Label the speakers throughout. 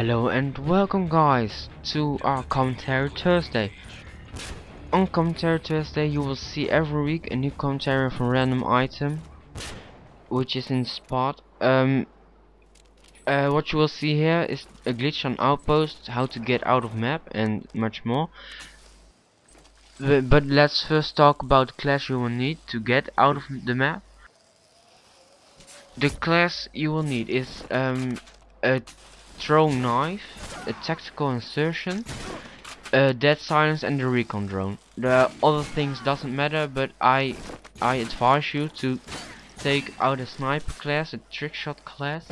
Speaker 1: Hello and welcome guys to our commentary Thursday. On commentary Thursday you will see every week a new commentary a random item which is in spot. Um, uh, what you will see here is a glitch on outpost, how to get out of map and much more. But, let's first talk about class you will need to get out of the map. The class you will need is um, a throwing knife, a tactical insertion, a dead silence and the recon drone. The other things doesn't matter, but I I advise you to take out a sniper class, a trick shot class,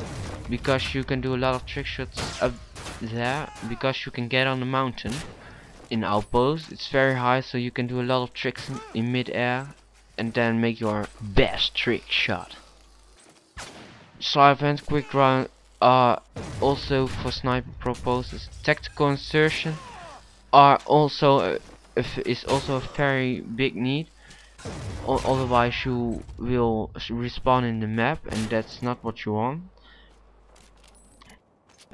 Speaker 1: because you can do a lot of trick shots up there, because you can get on the mountain in outpost. It's very high, so you can do a lot of tricks in, in mid-air and then make your best trick shot. Side event, quick run, are also for sniper purposes. Tactical insertion are also uh, a, is also a very big need. O otherwise you will respawn in the map and that's not what you want.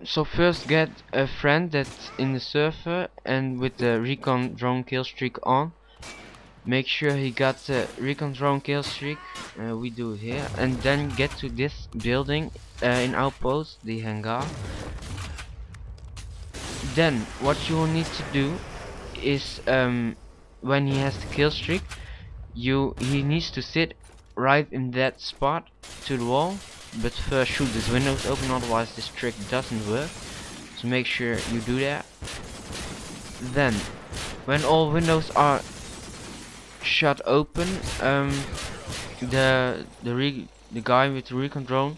Speaker 1: So first get a friend that's in the server and with the recon drone kill streak on make sure he got the recon drone kill streak uh, we do here and then get to this building uh, in outpost the hangar. Then what you will need to do is um, when he has the kill streak you he needs to sit right in that spot to the wall but first shoot this windows open otherwise this trick doesn't work. So make sure you do that. Then when all windows are shut open. Um, the the re the guy with the recon drone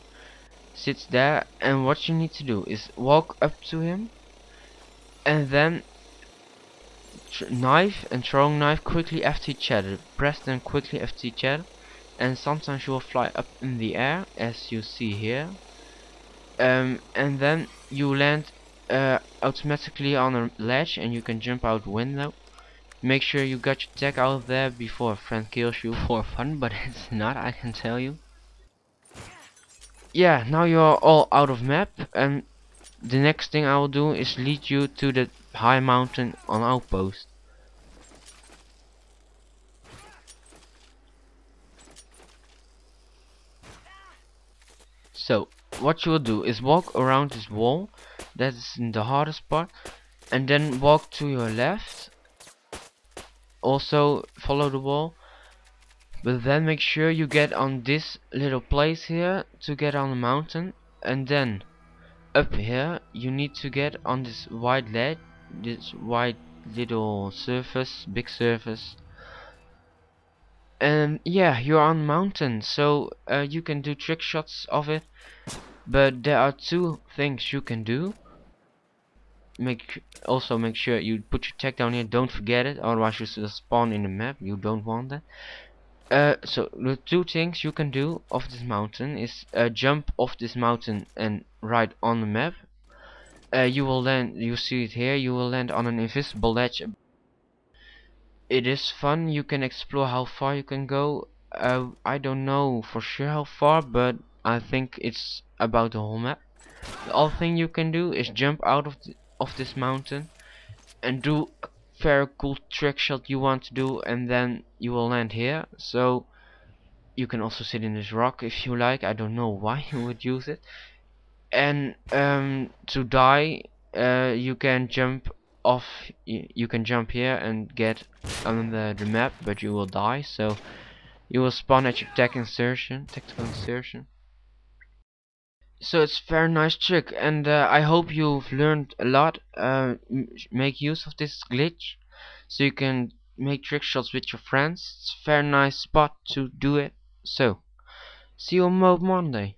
Speaker 1: sits there, and what you need to do is walk up to him, and then knife and throwing knife quickly after each other. Press them quickly after each other, and sometimes you will fly up in the air, as you see here. Um, and then you land uh, automatically on a ledge, and you can jump out window. Make sure you got your tech out there before a friend kills you for fun, but it's not, I can tell you. Yeah, now you're all out of map, and the next thing I will do is lead you to the high mountain on outpost. So, what you will do is walk around this wall, that is in the hardest part, and then walk to your left also follow the wall. But then make sure you get on this little place here to get on the mountain. And then up here you need to get on this white ledge this white little surface big surface. And yeah you're on mountain so uh, you can do trick shots of it. But there are two things you can do make also make sure you put your tech down here. Don't forget it otherwise you will spawn in the map. You don't want that. Uh, so the two things you can do off this mountain is uh, jump off this mountain and right on the map. Uh, you will land you see it here you will land on an invisible ledge. It is fun. You can explore how far you can go. Uh, I don't know for sure how far but I think it's about the whole map. The other thing you can do is jump out of the of this mountain and do a very cool trick shot you want to do and then you will land here. So you can also sit in this rock if you like. I don't know why you would use it. And um, to die uh, you can jump off you can jump here and get on the, the map but you will die. So you will spawn at your tech insertion tactical insertion so it's very nice trick and uh, I hope you've learned a lot uh, make use of this glitch so you can make trick shots with your friends. It's a very nice spot to do it. So see you on Mode Monday